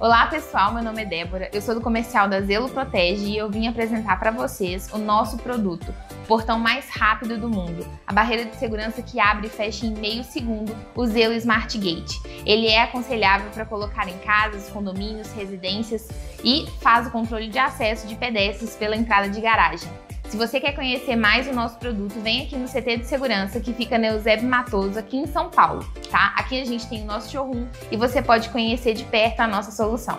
Olá pessoal, meu nome é Débora, eu sou do comercial da Zelo Protege e eu vim apresentar para vocês o nosso produto, o portão mais rápido do mundo, a barreira de segurança que abre e fecha em meio segundo, o Zelo Smart Gate. Ele é aconselhável para colocar em casas, condomínios, residências e faz o controle de acesso de pedestres pela entrada de garagem. Se você quer conhecer mais o nosso produto, vem aqui no CT de Segurança, que fica na Eusébio Matoso, aqui em São Paulo, tá? Aqui a gente tem o nosso showroom e você pode conhecer de perto a nossa solução.